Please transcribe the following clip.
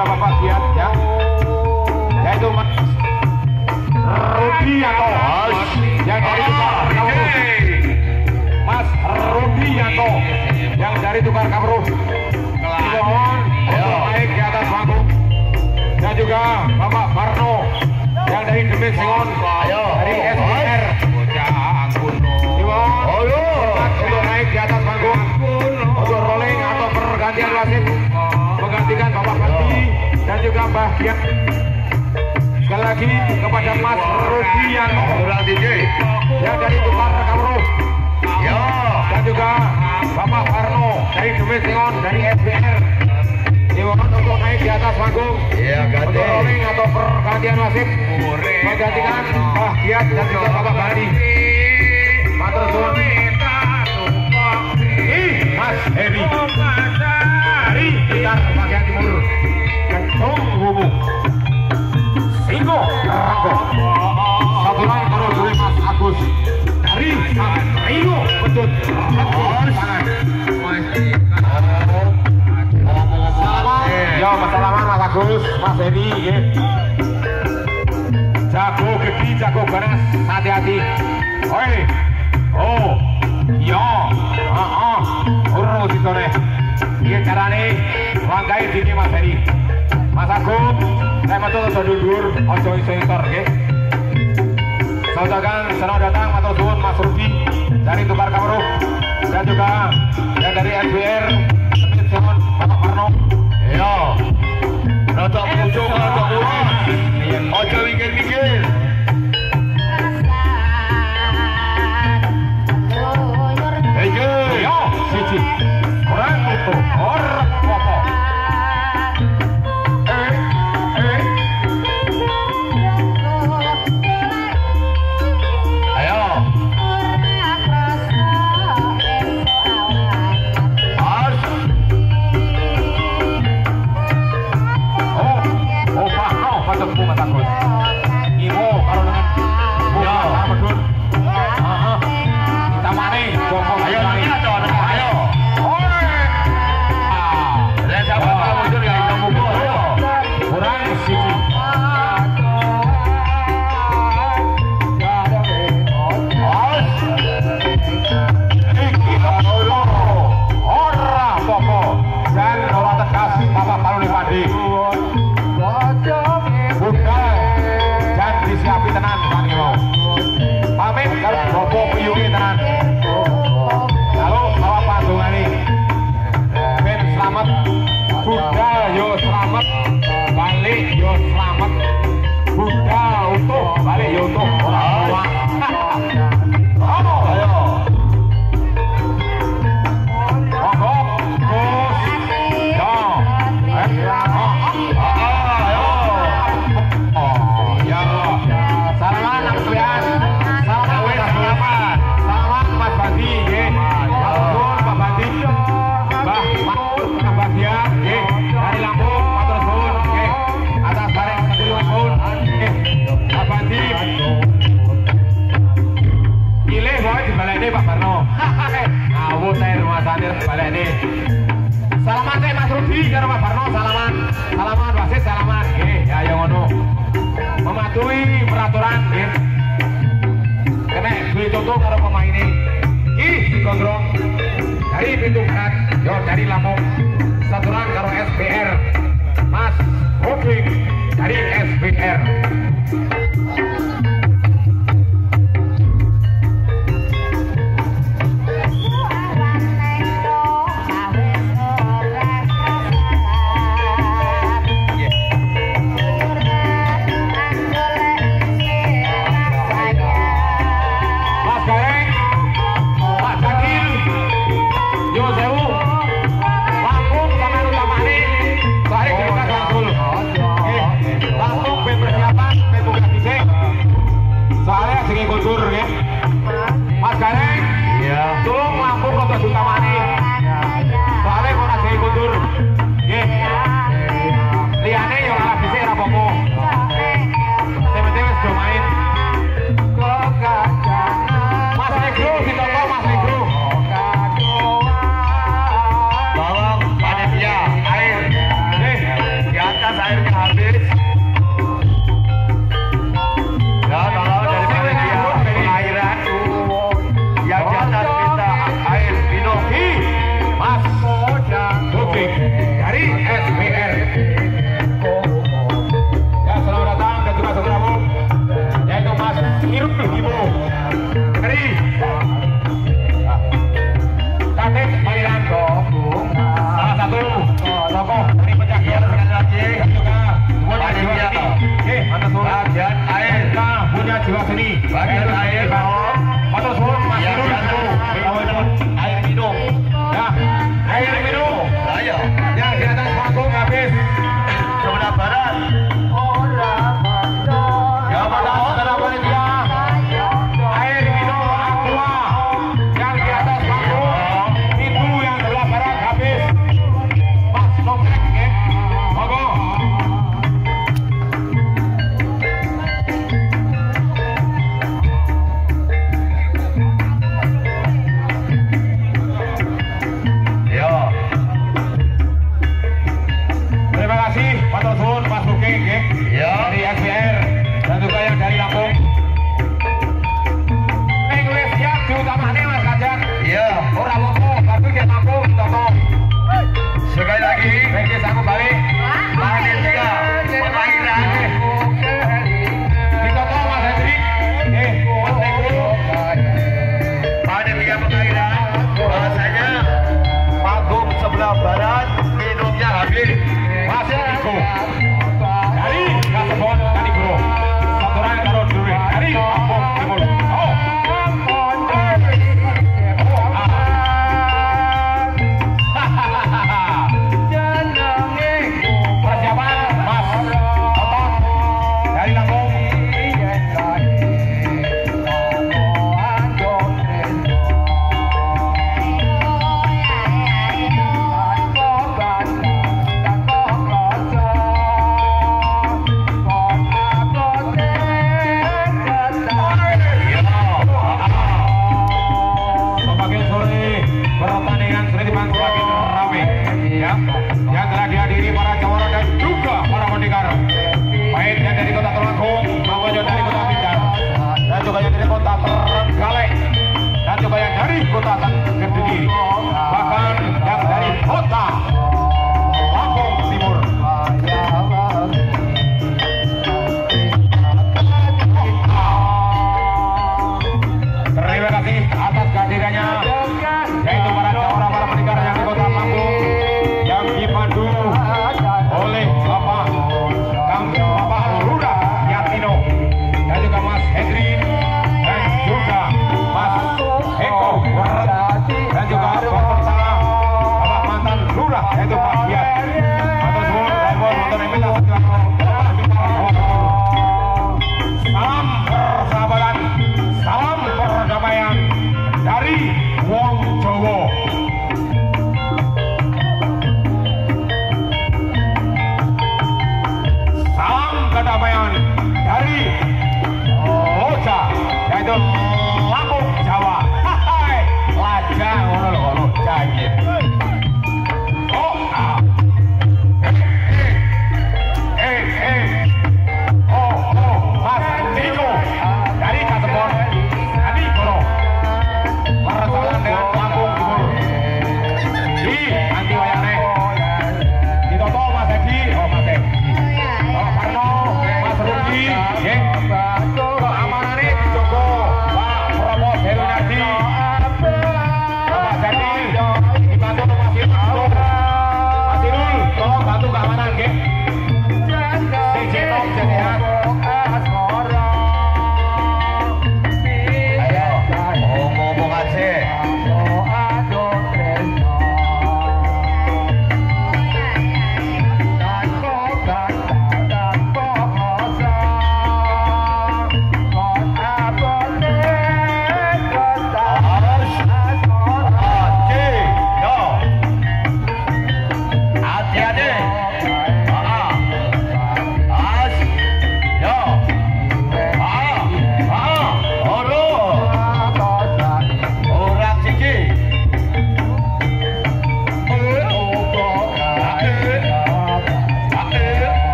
bapak-bapak lihat ya. Yaitu Mas Rudi atau yang dari tukar Kamruh Mas Rudi yang dari tukar Kamruh untuk naik di atas panggung. Dan juga Bapak Barno. Yang dari Demit Singon. Dari SPR Dian. Sekali lagi kepada Mas Rudianto Kurang DJ. yang dari Tukar Kamro Ya. dan juga Bapak Parno dari Singon dari SPR. Iwon untuk naik di atas panggung. Ya, Untuk ganti. rolling atau pergantian wasit menggantikan Mbah Dian dan juga Bapak Bandi. Matur suwun. Mas Agus, Mas nggih. Jago gede, jago ganas, hati-hati. Oi, oh, iya, ah, ah, urus itu nih. Iya carane, langkai dini Mas Heri. Mas Agung, saya mau coba dulur, ojo iso itor, oke? Saudagan, selamat datang, matur suwun Mas Rudi dari Tukar Kamro dan juga yang dari SBR, Semit Simon, Bapak Parno. Ya. Natapuso ka, tapusin. Sanir balai ini. Salaman saya Mas Rudi karo Pak Barno salaman. Salaman wasit salaman. Nggih, ya ya ngono. Mematuhi peraturan nggih. Kena duwe contoh karo pemain ini. Ki digondrong dari pintu barat, yo dari Lampung. Saturan karo SBR. Mas Rudi dari SBR. Lampung Kategori.